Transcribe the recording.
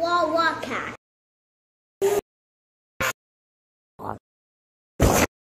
Wawa Cat.